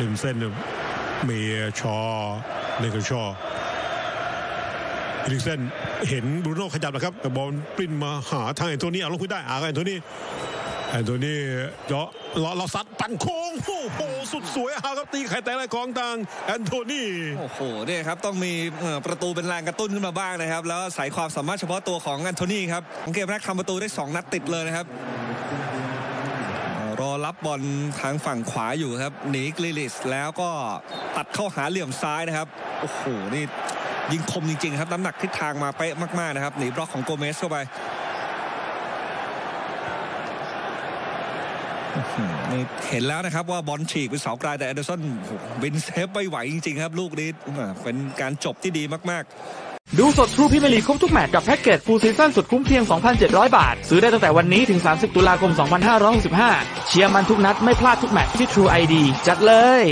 ริมเส้นเมีชอเนกชออีลิกเซนเห็นบรูโน่ขยับนะครับแต่บอลปริ้นมาหาทางแอนโทนี่เอาลงคุยได้อาแอนโทนี่แอนโทนี่เจาะเราเราซัดปั่นโค้งโอ้โหสุดสวยอาครับตีไข่แตกเลยของทางแอนโทนีโอ้โหเนี่ยครับต้องมีประตูเป็นแรงกระตุ้นขึ้นมาบ้างนะครับ แล้วใส่ความสามารถเฉพาะตัวของแอนโทนีครับขอเกมแรกทำประตูได้ 2 นัดติดเลยนะครับ รอรับบอลทางฝั่งขวาอยู่ครับหนีกรีลิชแล้วก็ตัดเข้าหาเหลี่ยมซ้ายนะครับโอ้โหนี่ยิงคมจริงๆครับน้ำหนักทิศทางมาเป๊ะมากๆนะครับหนีบล็อกของโกเมสเข้าไปนี่เห็นแล้วนะครับว่าบอลฉีกเป็นเสาไกลแต่เอแดร์ซอนบินเซฟไม่ไหวจริงๆครับ ลูกนี้เป็นการจบที่ดีมากๆ ดูสดทรูพรีเมียร์ลีกรบทุกแมตช์กับแพ็กเกจ full season สุดคุ้มเพียง 2,700 บาท ซื้อได้ตั้งแต่วันนี้ถึง 30 ตุลาคม 2565 เชียร์มันทุกนัดไม่พลาดทุกแมตช์ที่ True ID จัดเลย